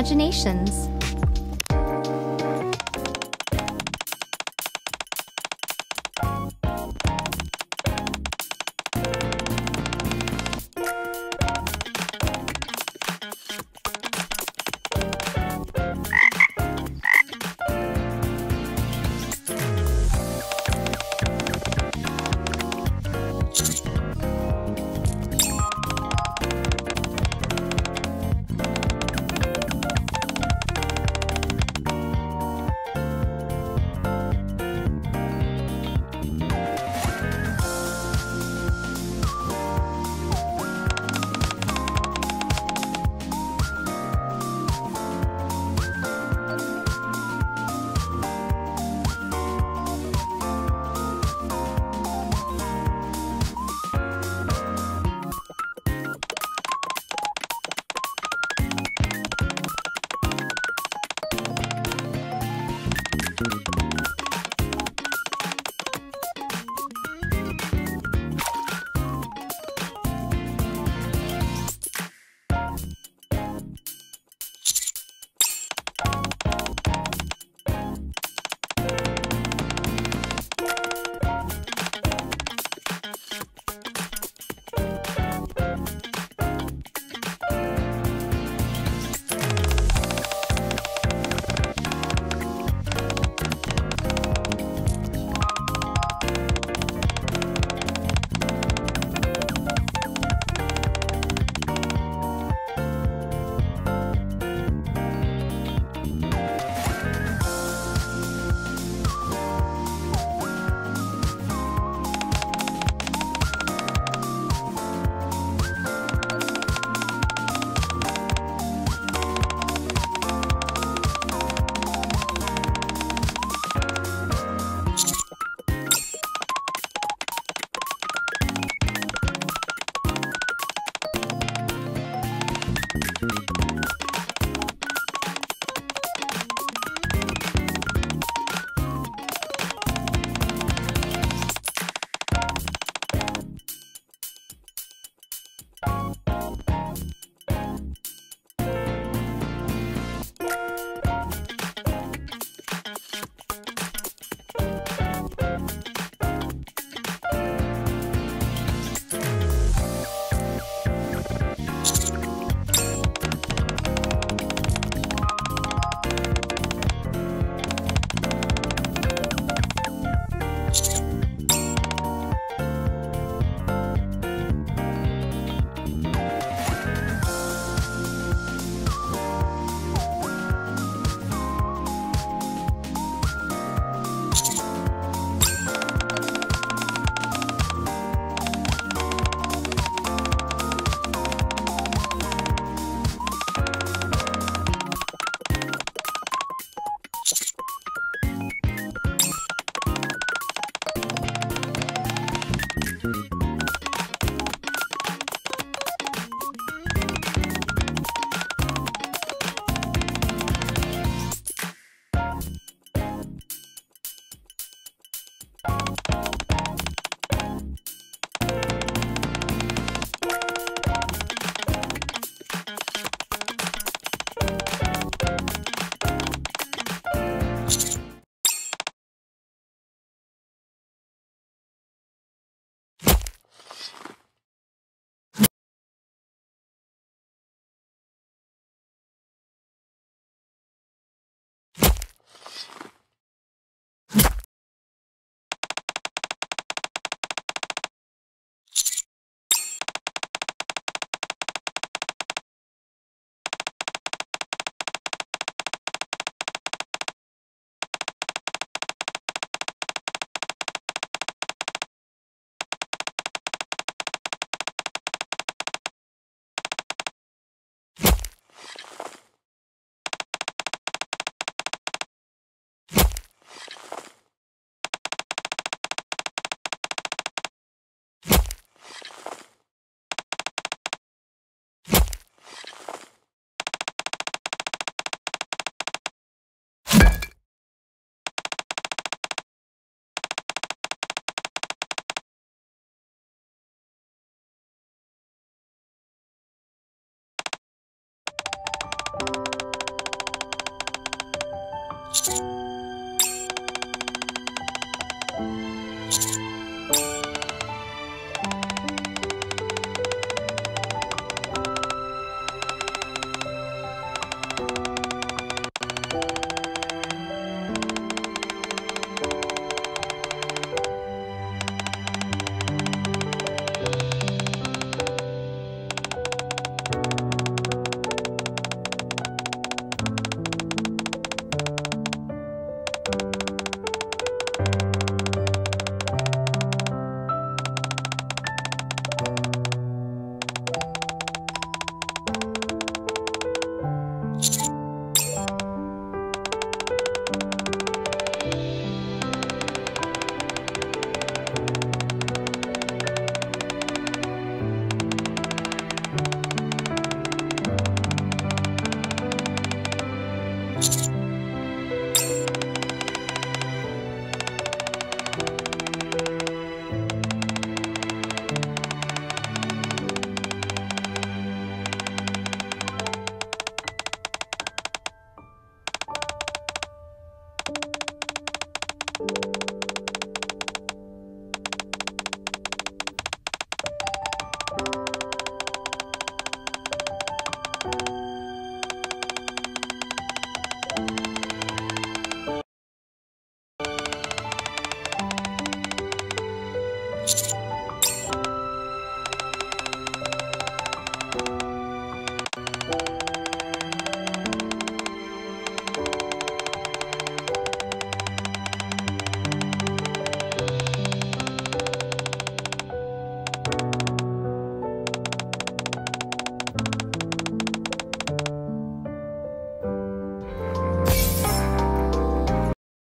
imaginations.